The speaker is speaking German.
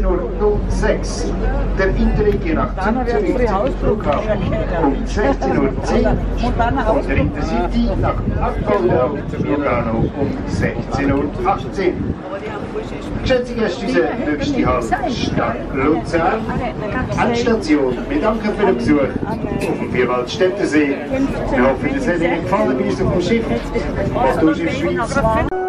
16.06 der Interregie nach Zürich zum Flughafen, um 16.10 Uhr und der Intercity nach Attendau Lugano um 16.18 Uhr. Geschätzte Gäste, unsere nächste Halt Luzern. Luzern. Endstation. Wir danken für den Besuch auf dem Vierwaldstättersee. Wir hoffen, es hat Ihnen gefallen bei uns auf dem Schiff. Was tust du Schweiz.